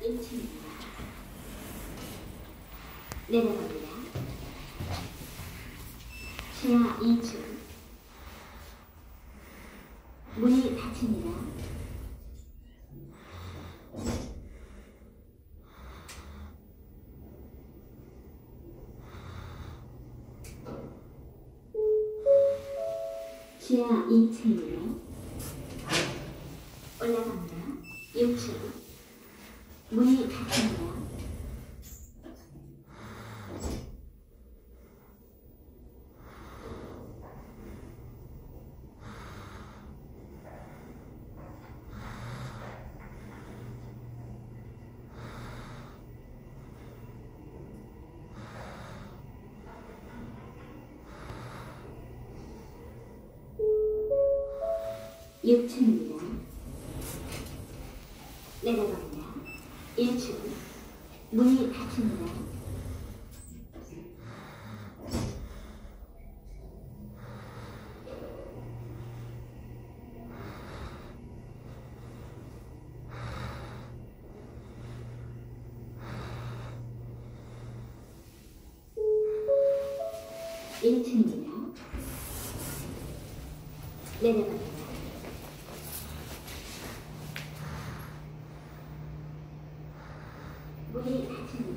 1층입니다. 내려갑니다. 지하 2층. 문이 닫힙니다. 지하 2층이요. 올라갑니다. 6층. 문이 닫힙니다. 육층입니다 내려갑니다. 1층. 문이 닫힙니다. 일층입니다 내려갑니다. Great.